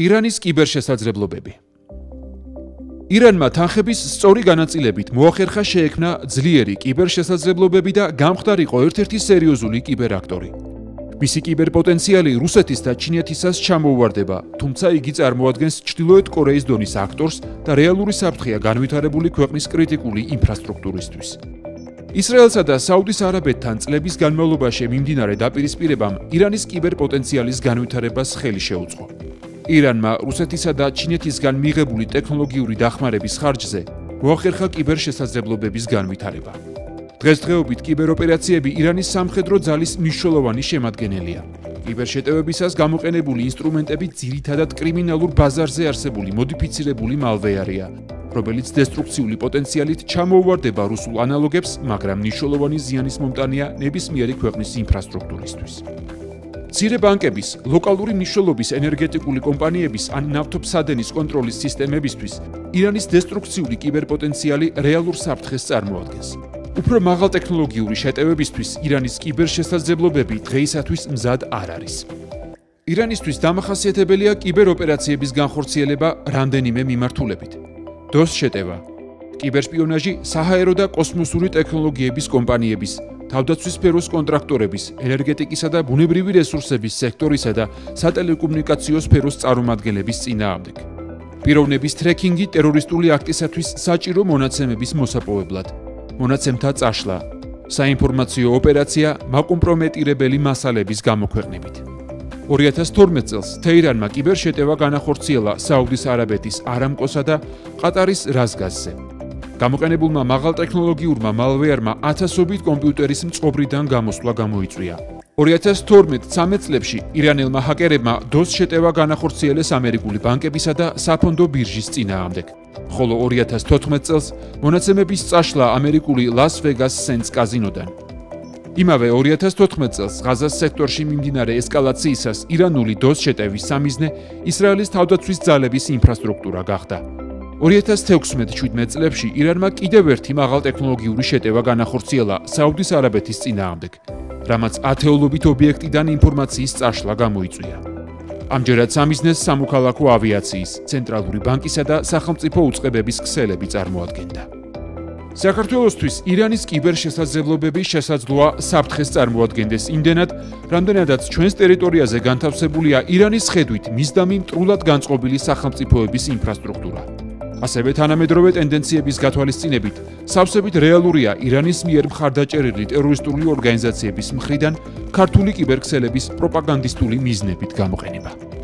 ირანის კიბერშესაძლებლობები ირანმა თანხების სწორი განაწილებით მოახერხა შეექმნა ძლიერი კიბერშესაძლებლობები და გამხდარიყო ერთ-ერთი სერიოზული კიბერაქტორი. მისი კიბერპოტენციალი რუსეთის და ჩინეთისას ჩამოუვარდება, თუმცა იგი წარმოადგენს ჩრდილოეთ კორეის დონის აქტორს და რეალური საფრთხეა განვითარებული ქვეყნის კრიტიკული ინფრასტრუქტურისთვის. ისრაელსა და საუდის არაბეთთან წლების განმავლობაში მიმდინარე დაპირისპირებამ ირანის კიბერპოტენციალის განვითარებას ხელი შეუწყო. ირანმა რუსეთისა და ჩინეთისგან მიღებული ტექნოლოგიური დახმარების ხარჯზე მოახერხა კიბერშესაძლებლობების განვითარება. დღესდღეობით კიბეროპერაციები ირანის სამხედრო ძალის მნიშვნელოვანი შემადგენელია. კიბერშეტევებისას გამოყენებული ინსტრუმენტები ძირითადად კრიმინალურ ბაზარზე არსებული მოდიფიცირებული malware-ია, რომელიც დესტრუქციული პოტენციალით ჩამოუვარდება რუსულ ანალოგებს, მაგრამ მნიშვნელოვანი ზიანის მომტანია ნებისმიერი ქვეყნის ინფრასტრუქტურისთვის. ცირე ბანკების, ლოკალური მნიშვნელობის ენერგეტიკული კომპანიების ან ნავთობსადენის კონტროლის სისტემებისთვის ირანის დესტრუქციული კიბერპოტენციალი რეალურ საფრთხეს წარმოადგენს. უფრო მაღალტექნოლოგიური შეტევებისთვის ირანის კიბერშესაძლებლობები დღეისათვის მზად არ არის. ირანისთვის დამახასიათებელია კიბეროპერაციების განხორციელება რამდენიმე მიმართულებით. დოს შეტევა, კიბერსპიონაჟი საჰაერო და კოსმოსური ტექნოლოგიების კომპანიების თავდაცვის სფეროს კონტრაქტორების, ენერგეტიკისა და ბუნებრივი რესურსების სექტორისა და სატელეკომუნიკაციო სფეროს წარმომადგენლების წინააღმდეგ. პიროვნების ტრეკინგი ტერორისტული აქტისათვის საჭირო მონაცემების მოსაპოვებლად. მონაცემთა წაშლა. საინფორმაციო ოპერაცია მაკომპრომეტირებელი მასალების გამოქვეყნებით. 2012 წელს თეირანმა კიბერშეტევა განახორციელა საუდის არაბეთის არამკოსა და ყატარის რაზგაზზე. გამოყენებულმა მაღალტექნოლოგიურმა malware-მა ათასობით კომპიუტერის მწყობრიდან გამოსვლა გამოიწვია. 2012-13 წლებში ირანელმა ჰაკერებმა DOS შეტევა განახორციელეს ამერიკული ბანკებისა და საფონდო ბირჟის წინააღმდეგ. ხოლო 2014 წელს მონაცემების წაშლა ამერიკული Las Vegas Sands კაზინოდან. იმავე 2014 წელს ღაზას სექტორში მიმდინარე ესკალაციისას ირანული DOS შეტევის სამიზნე ისრაელის თავდაცვის ძალების ინფრასტრუქტურა გახდა. 2016-17 წლებში ირანმა კიდევ ერთი მაღალტექნოლოგიური შეტევა განახორციელა საუდის არაბეთის წინააღმდეგ, რამაც ათეულობით ობიექტიდან ინფორმაციის წაშლა გამოიწვია. ამჯერად სამიზნეს სამოქალაქო ავიაციის, ცენტრალური ბანკისა და სახელმწიფო უწყებების ქსელები წარმოადგენდა. საქართველოსთვის ირანის კიბერშესაძლებლობების შესაძლოა საფრთხეს წარმოადგენდეს იმდენად, რამდენადაც ჩვენს ტერიტორიაზე განთავსებულია ირანის ხედვით მისდამი მტრულად განწყობილი სახელმწიფოების ინფრასტრუქტურა. ასევე თანამედროვე ტენდენციების გათვალისწინებით, სავსებით რეალურია ირანის მიერ მხარდაჭერილი ტერორისტული ორგანიზაციების მხრიდან ქართული კიბერქსელების პროპაგანდისტული მიზნებით გამოყენება.